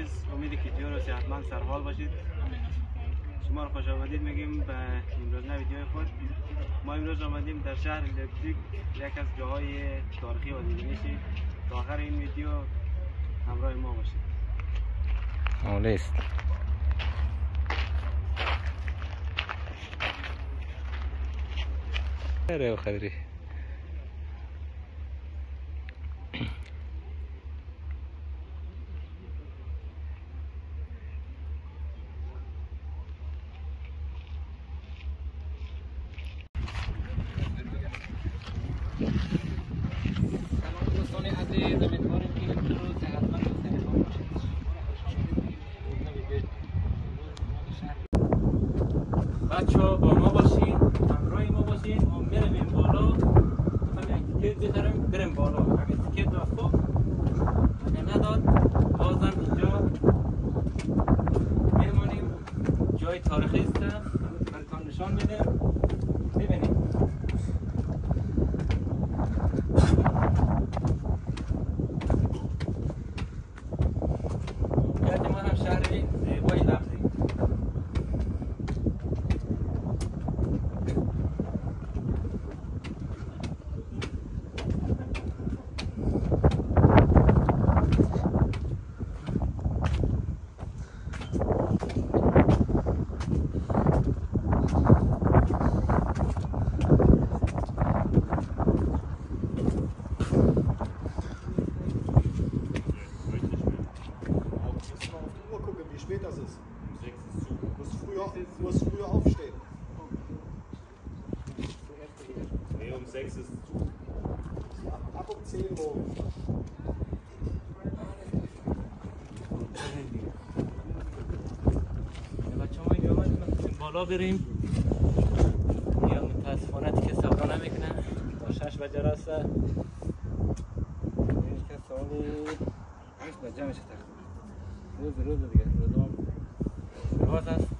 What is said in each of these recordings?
عزیز امید که و صحتمند سرحال باشید. شما رو خوش آمدید میگیم به امروز ویدیو خود. ما امروز آمدیم در شهر لپزیگ یک از جاهای تاریخی و دیدنیشی تا آخر این ویدیو همراه ما باشید. آلیست. خیره سلام دوستان عزیز امیدوارم که امروز صحتمند و سرحال باشید بچه ها با ما باشین همراه ما باشین. ما میرم بالا. همین یک تیکت بخرم بریم بالا. اگه تیکت داد خب. اگه نداد بازم اینجا میمونیم. جای تاریخی است. براتون نشان میدم. Ist zu. Muss früher, muss früher aufstehen. Nee, um 6 ist zu. Ab, ab um 10 Uhr. بچه ما اینجا آمدیم این بالا بریم یا متاسفانه که صبر نمی‌کنه تا شش بجه رسه این که سالی هشت بجه میشه تقریبا روز روز دیگه. خیلی هم در جاهای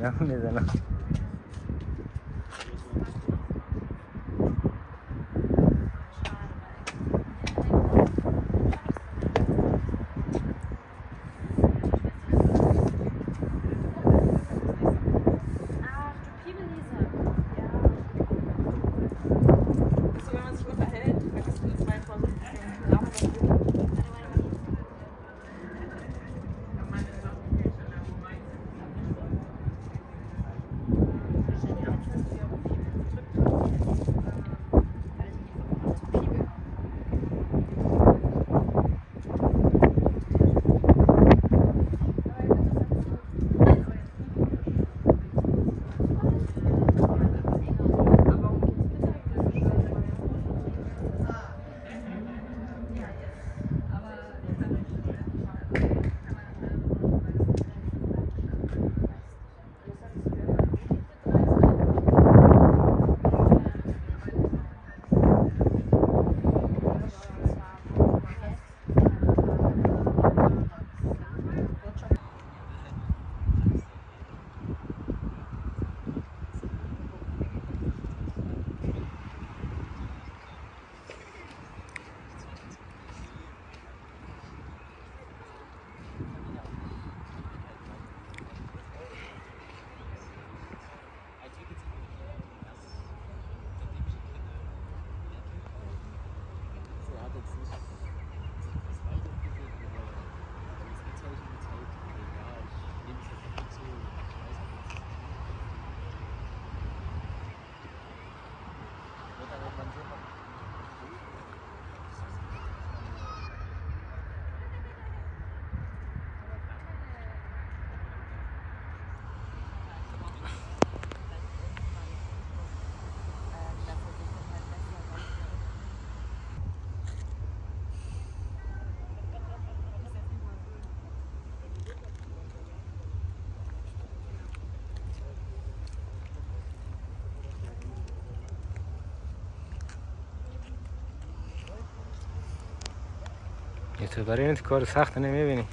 然后没人了 Texas. یوتیوبری نیست کار سخت نمی‌بینی.